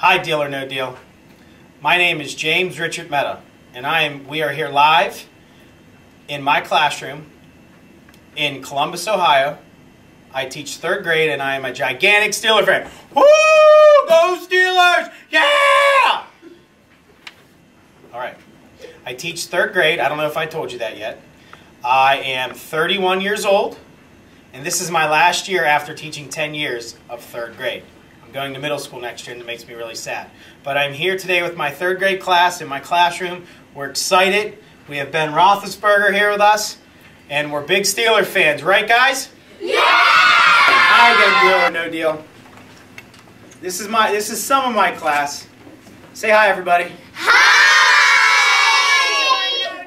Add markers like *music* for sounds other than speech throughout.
Hi, Deal or No Deal. My name is James Richard Meta, and I am. We are here live in my classroom in Columbus, Ohio. I teach third grade, and I am a gigantic Steeler fan. Woo! Go Steelers! Yeah! All right. I teach third grade. I don't know if I told you that yet. I am 31 years old, and this is my last year after teaching 10 years of third grade. I'm going to middle school next year, and it makes me really sad. But I'm here today with my third grade class in my classroom. We're excited. We have Ben Roethlisberger here with us, and we're big Steeler fans, right, guys? Yeah! Hi, deal or no deal. This is my. This is some of my class. Say hi, everybody. Hi!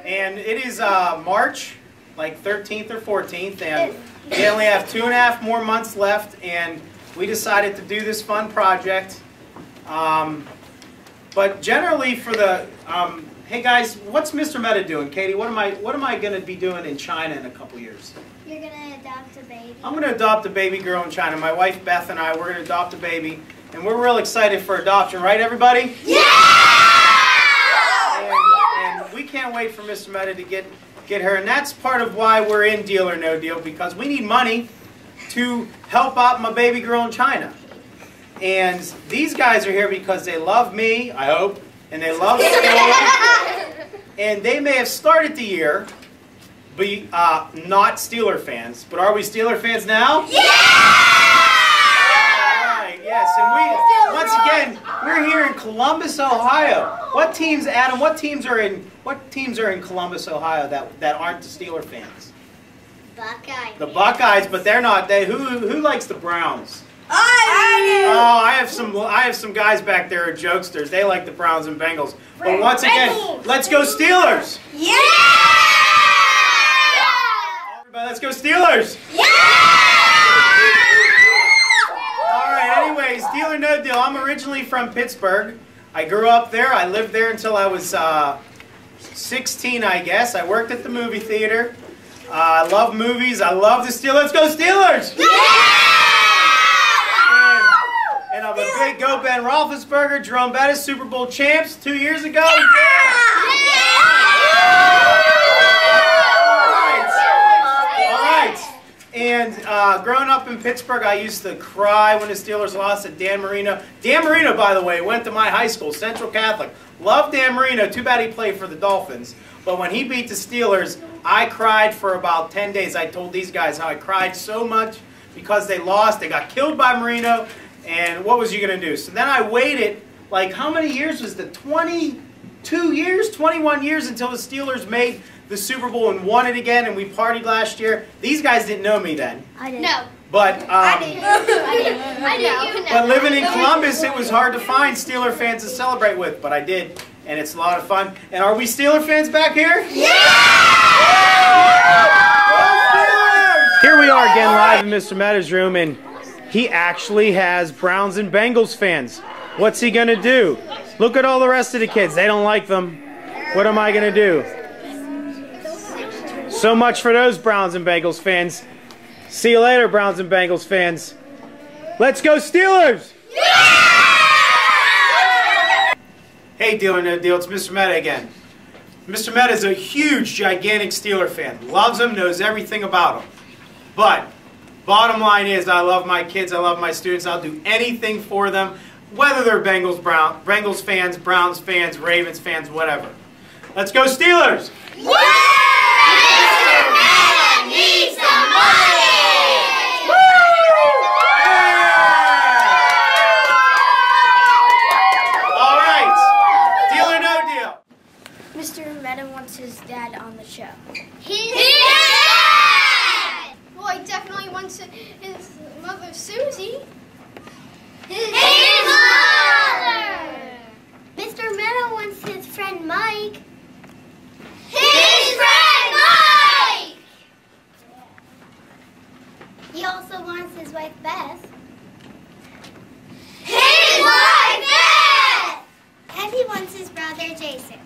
And it is uh, March, like 13th or 14th, and we only have two and a half more months left, and we decided to do this fun project. Um, but generally, for the um, hey guys, what's Mr. Meta doing? Katie, what am I what am I going to be doing in China in a couple years? You're gonna adopt a baby. I'm going to adopt a baby girl in China. My wife Beth and I, we're going to adopt a baby, and we're real excited for adoption, right, everybody? Yeah! And, and we can't wait for Mr. Meta to get get her, and that's part of why we're in Deal or No Deal because we need money to help out my baby girl in China. And these guys are here because they love me, I hope, and they love Steelers. *laughs* and they may have started the year be uh, not Steeler fans, but are we Steeler fans now? Yeah! Right, yes, and we once again we're here in Columbus, Ohio. What teams, Adam? What teams are in what teams are in Columbus, Ohio that that aren't the Steeler fans? Buckeye. The Buckeyes, but they're not. They who who likes the Browns? I Oh, I have some I have some guys back there are jokesters. They like the Browns and Bengals. But once again, let's go Steelers! Yeah! Everybody, let's go Steelers! Yeah! All right. Anyways, deal or no deal. I'm originally from Pittsburgh. I grew up there. I lived there until I was uh, 16, I guess. I worked at the movie theater. Uh, I love movies. I love the Steelers. Let's go Steelers! And, and I'm a big Go Ben Roethlisberger, Jerome Bettis, Super Bowl champs two years ago. All And uh, growing up in Pittsburgh, I used to cry when the Steelers lost to Dan Marino. Dan Marino, by the way, went to my high school, Central Catholic. Love Dan Marino. Too bad he played for the Dolphins. But when he beat the Steelers, I cried for about 10 days. I told these guys how I cried so much because they lost. They got killed by Marino. And what was you going to do? So then I waited, like, how many years was the 22 years, 21 years until the Steelers made the Super Bowl and won it again, and we partied last year. These guys didn't know me then. I didn't. No. But um, I didn't. I didn't. I didn't. *laughs* but living in Columbus, it was hard to find Steeler fans to celebrate with, but I did, and it's a lot of fun. And are we Steeler fans back here? Yeah! Here we are again live in Mr. Meta's room, and he actually has Browns and Bengals fans. What's he going to do? Look at all the rest of the kids. They don't like them. What am I going to do? So much for those Browns and Bengals fans. See you later, Browns and Bengals fans. Let's go, Steelers! Yeah! Hey, Deal or No Deal, it's Mr. Meta again. Mr. Meta is a huge, gigantic Steeler fan. Loves them, knows everything about them. But, bottom line is, I love my kids, I love my students, I'll do anything for them, whether they're Bengals, Brown, Bengals fans, Browns fans, Ravens fans, whatever. Let's go, Steelers! Yeah! also wants his wife Beth. His wife Beth! And he wants his brother Jason.